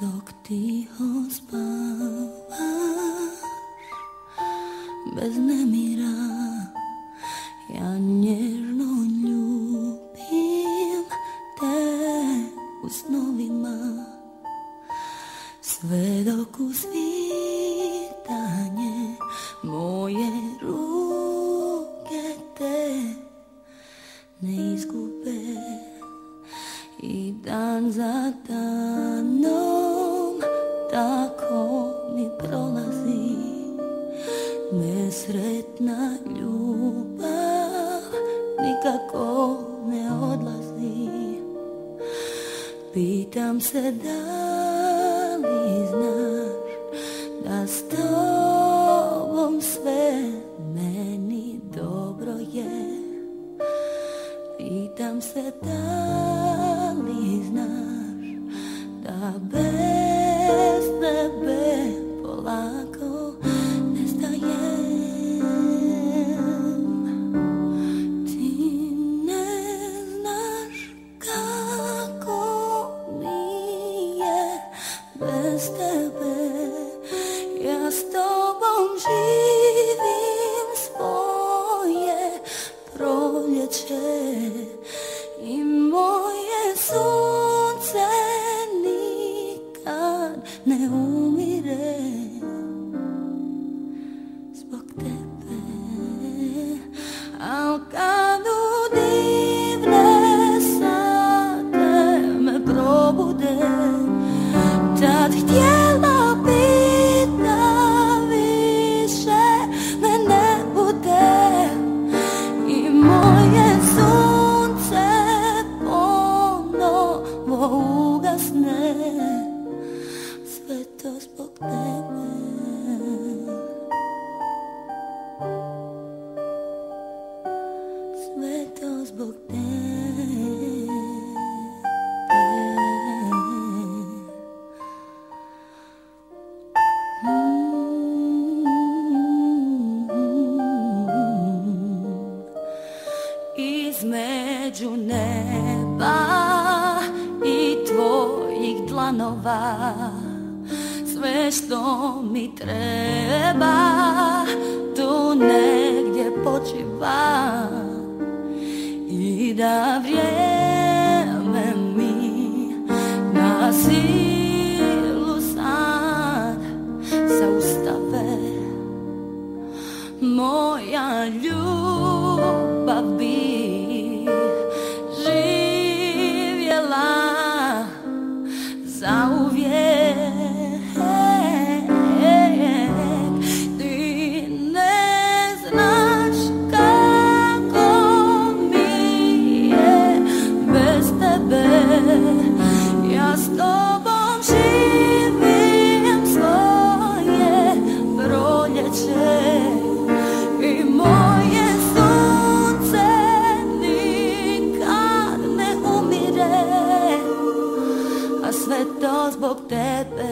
Dok ticho Bez nemira Ja nježno ljubim Te u snovima Sve dok u svi prolazi Nesretna ljubav nikako ne odlazi. Pitam se da li znaš da s tobom sve meni dobro je? Pitam se da li znaš da bez algo, está lleno. I'll go. to zbog te. Između neba i tvojih dlanova Sve što mi treba tu negdje počivam vida abriendo. zbog tebe